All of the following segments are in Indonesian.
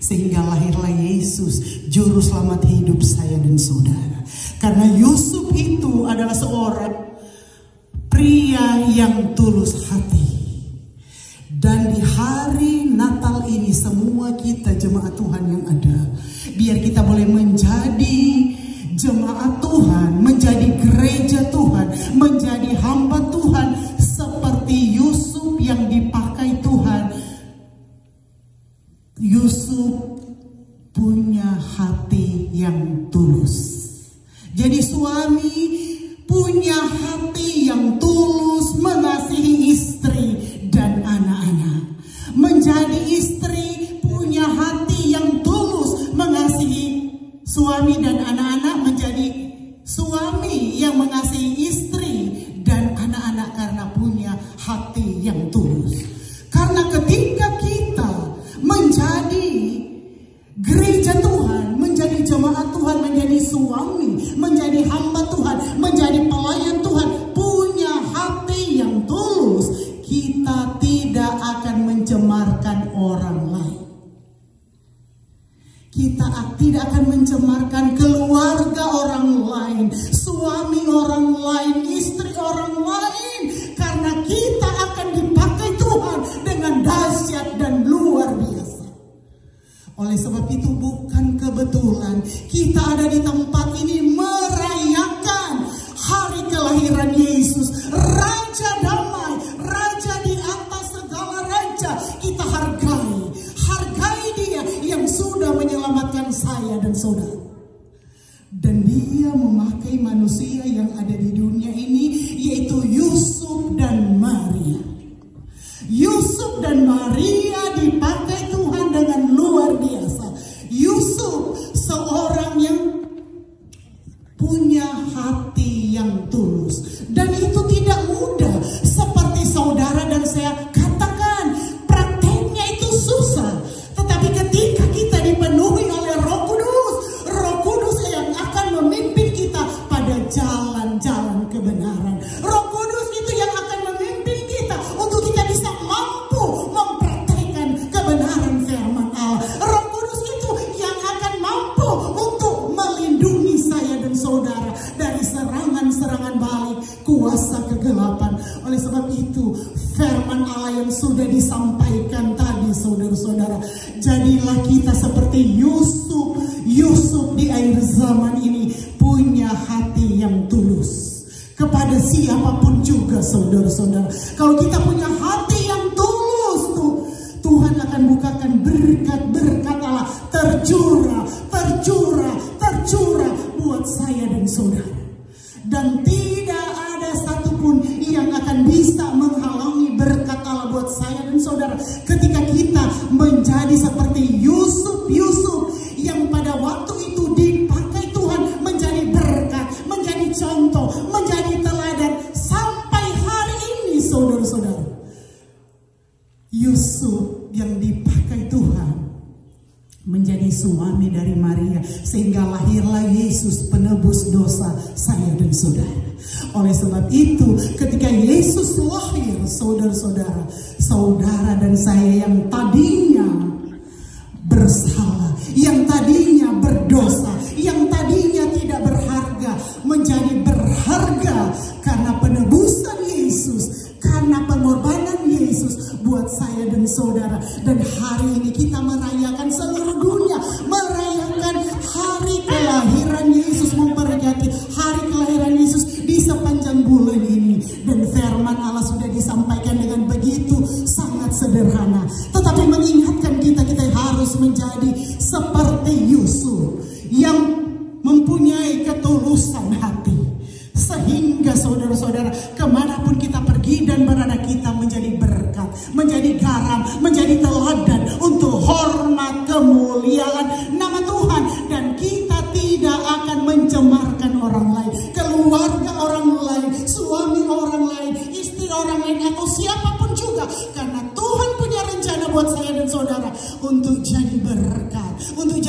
Sehingga lahirlah Yesus, juru selamat hidup saya dan saudara. Karena Yusuf itu adalah seorang pria yang tulus hati. Dan di hari Natal ini semua kita jemaat Tuhan yang ada. Biar kita boleh menjadi punya hati yang tulus. Jadi suami punya hati yang tulus mengasihi istri dan anak-anak. Menjadi istri punya hati yang tulus mengasihi suami dan anak-anak menjadi suami yang mengasihi istri dan anak-anak karena punya hati yang tulus. Suami, menjadi hamba Tuhan, menjadi pelayan Tuhan, punya hati yang tulus, kita tidak akan mencemarkan orang lain. Kita tidak akan mencemarkan keluarga orang lain, suami orang lain, istri orang lain, karena kita akan dipakai Tuhan dengan dahsyat dan luar biasa. Oleh sebab itu bukan kebetulan kita saya dan saudara. Dan dia memakai manusia yang ada di dunia ini yaitu Yusuf dan Maria. Yusuf dan Maria dipakai Tuhan dengan luar biasa. Yusuf seorang kebenaran Roh Kudus itu yang akan memimpin kita untuk kita bisa mampu mempraktekkan kebenaran firman Allah Roh Kudus itu yang akan mampu untuk melindungi saya dan saudara dari serangan-serangan balik kuasa kegelapan. Oleh sebab itu, firman Allah yang sudah disampaikan tadi saudara-saudara, jadilah kita seperti Yusuf. Yusuf di akhir zaman kepada siapa pun juga saudara-saudara. Kalau kita punya hati yang tulus tuh, Tuhan akan bukakan berkat-berkat Allah tercurah, tercurah, tercurah buat saya dan saudara. Dan tidak ada satupun yang akan bisa menghalangi berkat Allah buat saya dan saudara ketika kita menjadi seperti Yusuf suami dari Maria sehingga lahirlah Yesus penebus dosa saya dan saudara. Oleh sebab itu ketika Yesus lahir saudara-saudara, saudara dan saya yang tadinya bersalah, yang tadinya berdosa, yang tadinya tidak berharga menjadi berharga karena penebusan Yesus, karena pengorbanan Yesus buat saya dan saudara. Dan hari ini kita yang mempunyai ketulusan hati. Sehingga saudara-saudara ke mana pun kita pergi dan berada kita menjadi berkat, menjadi garam, menjadi teladan untuk hormat kemuliaan nama Tuhan. Dan kita tidak akan mencemarkan orang lain, keluarga orang lain, suami orang lain, istri orang lain atau siapa pun juga. Karena Tuhan punya rencana buat saya dan saudara untuk jadi berkat, untuk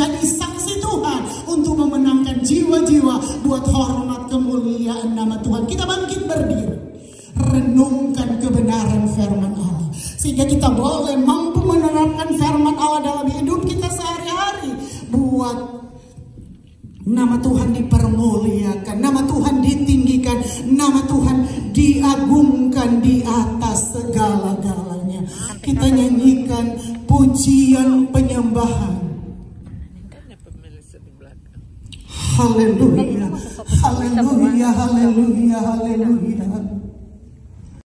kebenaran firman Allah. Sehingga kita boleh mampu menerapkan firman Allah dalam hidup kita sehari kuat. Nama Tuhan dipermuliakan, nama Tuhan ditinggikan, nama Tuhan diagungkan di atas segala-galanya. Kita nyanyikan pujian penyembahan. Haleluya, haleluya, haleluya, haleluya.